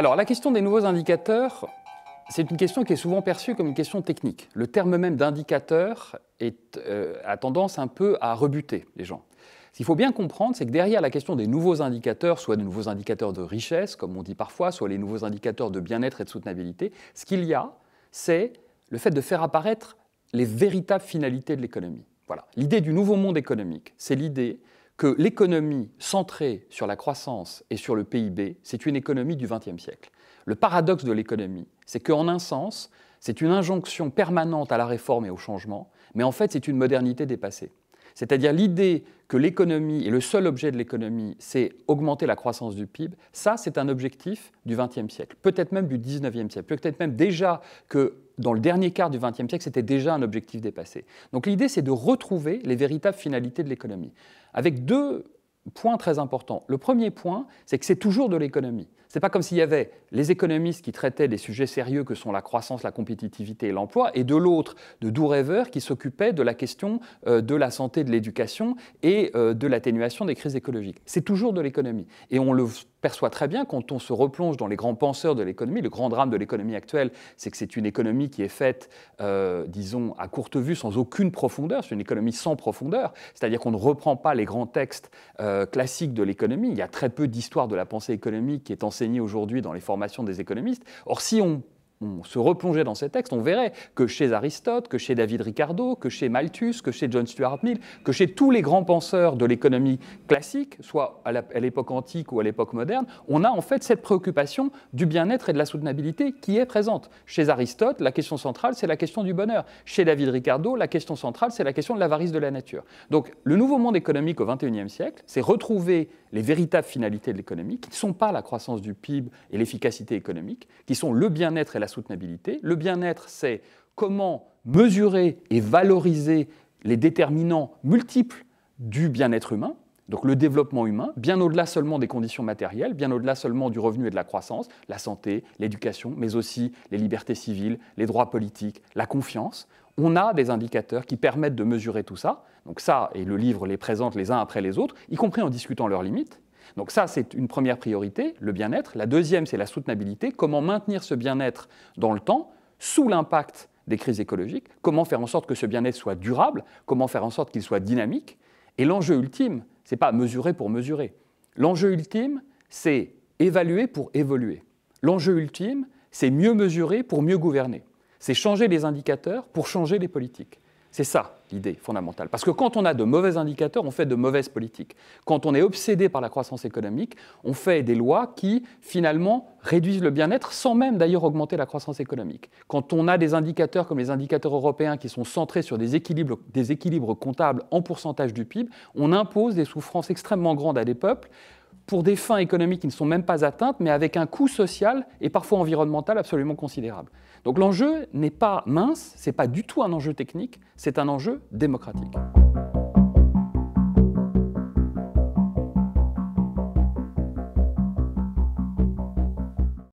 Alors la question des nouveaux indicateurs, c'est une question qui est souvent perçue comme une question technique. Le terme même d'indicateur euh, a tendance un peu à rebuter les gens. Ce qu'il faut bien comprendre, c'est que derrière la question des nouveaux indicateurs, soit des nouveaux indicateurs de richesse, comme on dit parfois, soit les nouveaux indicateurs de bien-être et de soutenabilité, ce qu'il y a, c'est le fait de faire apparaître les véritables finalités de l'économie. Voilà. L'idée du nouveau monde économique, c'est l'idée que l'économie centrée sur la croissance et sur le PIB, c'est une économie du XXe siècle. Le paradoxe de l'économie, c'est qu'en un sens, c'est une injonction permanente à la réforme et au changement, mais en fait, c'est une modernité dépassée. C'est-à-dire l'idée que l'économie, et le seul objet de l'économie, c'est augmenter la croissance du PIB, ça, c'est un objectif du XXe siècle, peut-être même du XIXe siècle, peut-être même déjà que dans le dernier quart du XXe siècle, c'était déjà un objectif dépassé. Donc l'idée, c'est de retrouver les véritables finalités de l'économie, avec deux points très importants. Le premier point, c'est que c'est toujours de l'économie. Ce n'est pas comme s'il y avait les économistes qui traitaient des sujets sérieux que sont la croissance, la compétitivité et l'emploi, et de l'autre, de doux rêveurs qui s'occupaient de la question euh, de la santé, de l'éducation et euh, de l'atténuation des crises écologiques. C'est toujours de l'économie. Et on le perçoit très bien quand on se replonge dans les grands penseurs de l'économie. Le grand drame de l'économie actuelle, c'est que c'est une économie qui est faite, euh, disons, à courte vue, sans aucune profondeur. C'est une économie sans profondeur. C'est-à-dire qu'on ne reprend pas les grands textes classiques de l'économie. Il y a très peu d'histoire de la pensée économique qui est enseignée aujourd'hui dans les formations des économistes. Or, si on on se replongeait dans ces textes, on verrait que chez Aristote, que chez David Ricardo, que chez Malthus, que chez John Stuart Mill, que chez tous les grands penseurs de l'économie classique, soit à l'époque antique ou à l'époque moderne, on a en fait cette préoccupation du bien-être et de la soutenabilité qui est présente. Chez Aristote, la question centrale, c'est la question du bonheur. Chez David Ricardo, la question centrale, c'est la question de l'avarice de la nature. Donc le nouveau monde économique au XXIe siècle, c'est retrouver les véritables finalités de l'économie, qui ne sont pas la croissance du PIB et l'efficacité économique, qui sont le bien-être et la soutenabilité. Le bien-être, c'est comment mesurer et valoriser les déterminants multiples du bien-être humain, donc le développement humain, bien au-delà seulement des conditions matérielles, bien au-delà seulement du revenu et de la croissance, la santé, l'éducation, mais aussi les libertés civiles, les droits politiques, la confiance. On a des indicateurs qui permettent de mesurer tout ça. Donc ça, et le livre les présente les uns après les autres, y compris en discutant leurs limites. Donc ça, c'est une première priorité, le bien-être. La deuxième, c'est la soutenabilité. Comment maintenir ce bien-être dans le temps, sous l'impact des crises écologiques? Comment faire en sorte que ce bien-être soit durable? Comment faire en sorte qu'il soit dynamique? Et l'enjeu ultime, ce n'est pas mesurer pour mesurer. L'enjeu ultime, c'est évaluer pour évoluer. L'enjeu ultime, c'est mieux mesurer pour mieux gouverner. C'est changer les indicateurs pour changer les politiques. C'est ça l'idée fondamentale. Parce que quand on a de mauvais indicateurs, on fait de mauvaises politiques. Quand on est obsédé par la croissance économique, on fait des lois qui, finalement, réduisent le bien-être sans même d'ailleurs augmenter la croissance économique. Quand on a des indicateurs comme les indicateurs européens qui sont centrés sur des équilibres, des équilibres comptables en pourcentage du PIB, on impose des souffrances extrêmement grandes à des peuples pour des fins économiques qui ne sont même pas atteintes, mais avec un coût social et parfois environnemental absolument considérable. Donc l'enjeu n'est pas mince, ce n'est pas du tout un enjeu technique, c'est un enjeu démocratique.